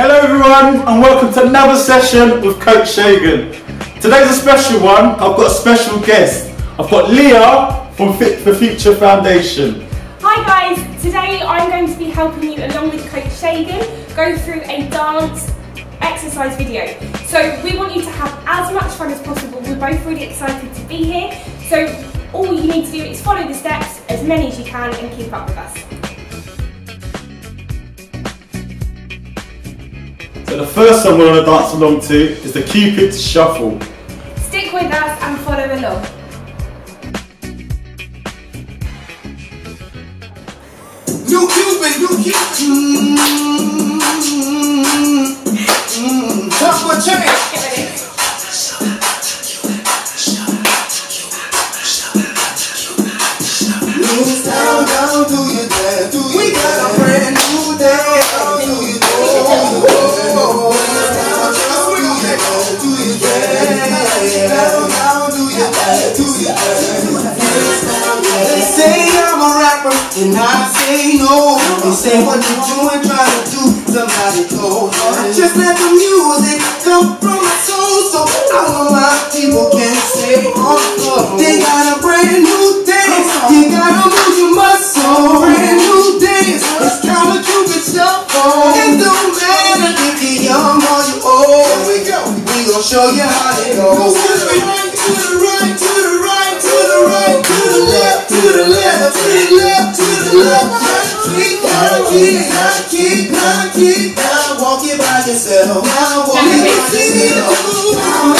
Hello everyone and welcome to another session with Coach Segun. Today's a special one, I've got a special guest. I've got Leah from Fit for Future Foundation. Hi guys, today I'm going to be helping you along with Coach Segun go through a dance exercise video. So we want you to have as much fun as possible. We're both really excited to be here. So all you need to do is follow the steps, as many as you can, and keep up with us. So the first song we're going to dance along to is the Cupid Shuffle. Stick with us and follow along. New Cupid, new Cupid. Mm-hmm. Time for They say what you doing, trying to do somebody told. Just let the music come from my soul, so all of my people can say oh, on the floor. They got a brand new dance. You gotta move your muscle. Brand new dance. It's counter Cupid stuff. It don't matter if you're young or you old. Here we go. We gon' show you how it goes. To the right, to the right, to the right, to the right, to the left, to the left, to the left, to the left. Keep, gotta keep, gotta keep, gotta keep. Now walk it by yourself. Now walk it by yourself.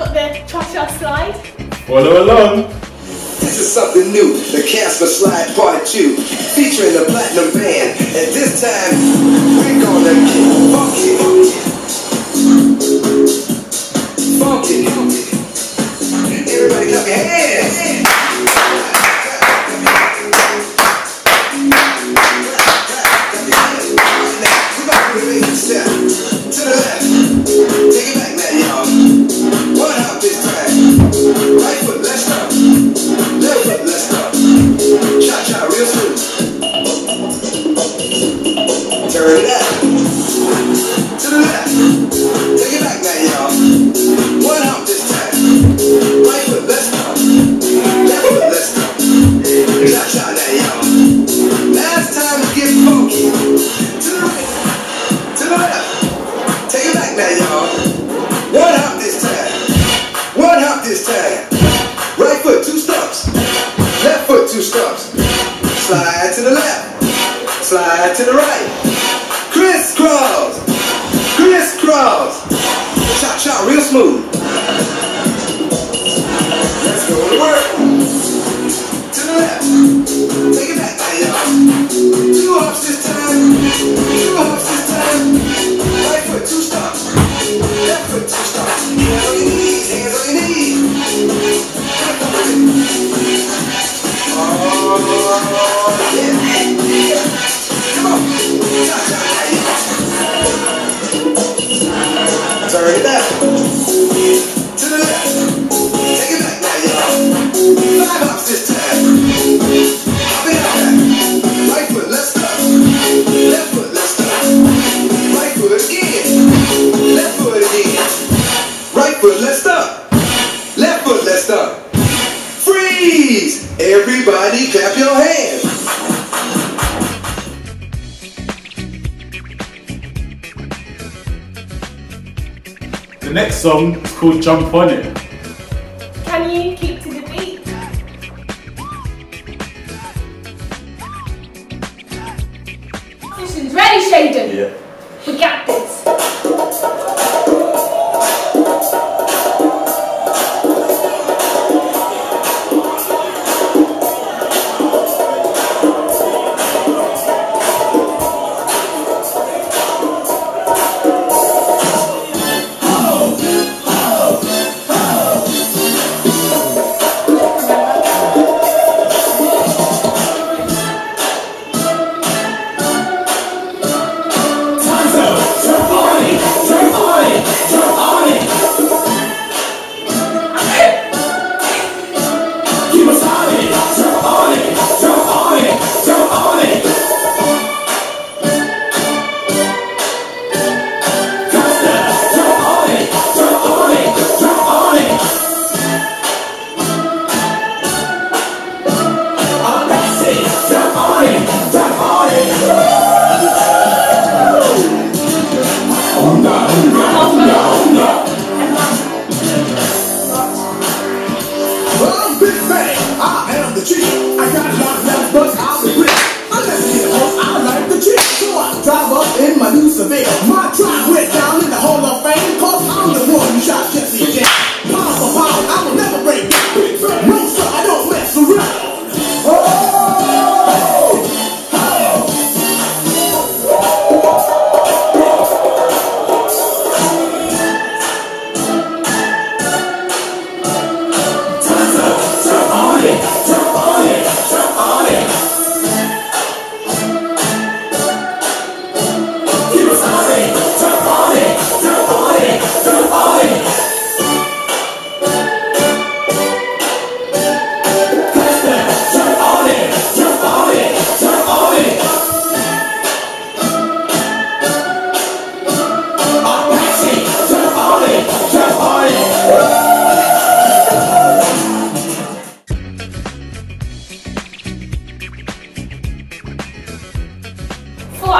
Got the cha-cha slide. Follow along. This is something new, the Casper Slide Part 2, featuring the Platinum Band. And this time, we're gonna get funky, funky, funky. Everybody clap your hands. The right. Crisscross. Crisscross. Cha cha, real smooth. song called Jump On It. Can you keep to the beat? Ready, Shaden? Yeah.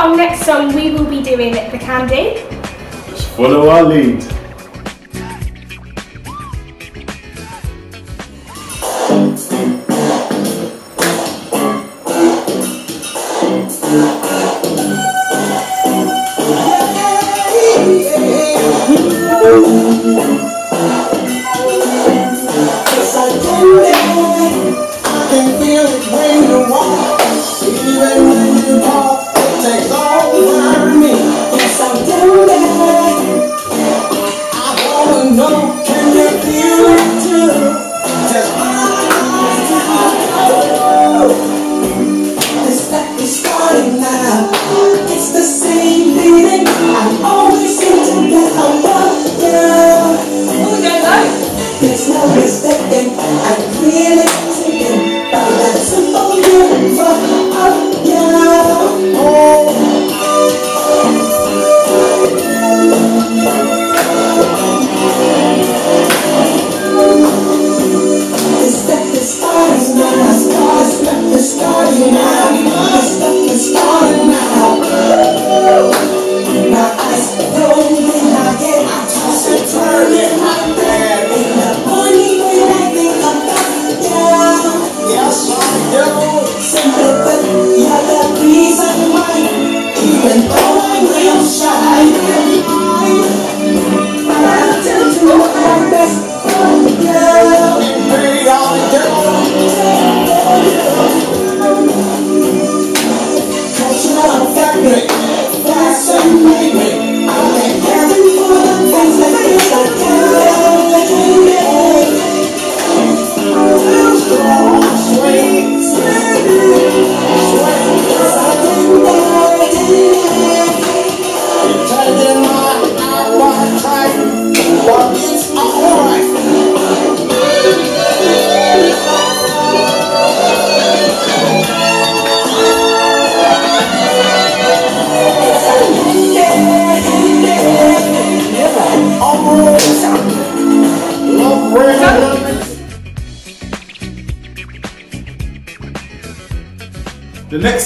our next song, we will be doing The Candy. Just follow our lead.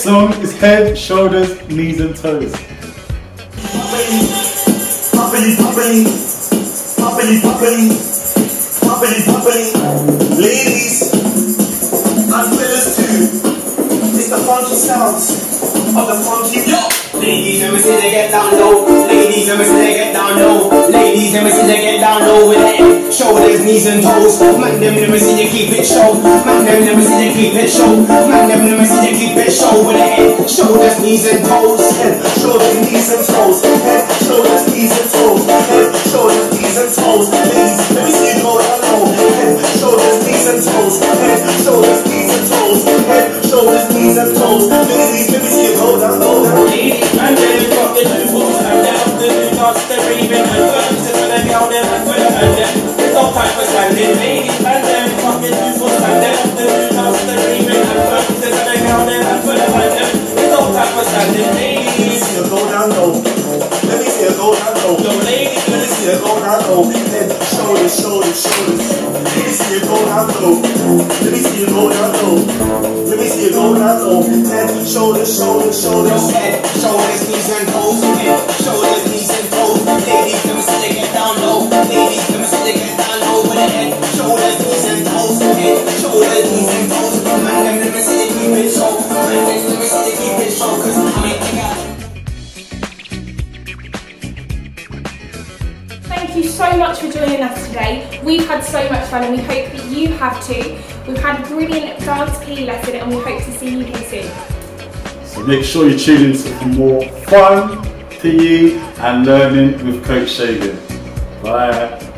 song is Head, Shoulders, Knees and Toes. Poppity, poppity, poppity, poppity, poppity, poppity, ladies and fellas too. It's the funky sounds of the funky yo. Ladies, let me see they get down low. Ladies, let me see they get down low. Ladies, let me see they get down low with it. Shoulders, knees and toes. Man, them let me see you keep it show. Man, them let me see you keep it show. Man, them let me see you keep it show with it. Shoulders, knees and toes. Shoulders, knees and toes. Head, shoulders, knees and toes. Ladies, down low. Head, shoulders, knees and toes. Head, shoulders, knees and toes. Head, shoulders, knees and toes. Ladies, you go down low. Down. Ladies, the new balls and down the they're raving and burning to the girl, them and for the man, them. There's no time for standing. Ladies, the new balls and down the they're raving and burning to the girl, them and for the man, them. There's no time for standing. Let me Ladies, go down low. Let me see you go down low. yo, ladies, Let me see you go down low. Head, shoulders, shoulders, shoulders. Let me see you go down low. Let me see you go down low. Let me see you go down low. Head, shoulders, shoulders, shoulders. Head, shoulders, knees and toes. Head, shoulders, knees and toes. Ladies, let me see they get down low. Ladies, let me see they get down low with it. Shoulders, knees and toes. Head, shoulders, knees and toes. Man, them let me see they keep it show. Man, them let me see they keep it show. Cause I mean, I got. Thank you so much for joining us today. We've had so much fun and we hope that you have too. We've had a brilliant dance PE lesson and we hope to see you here soon. So make sure you tune in for more fun, PE and learning with Coach Segun. Bye.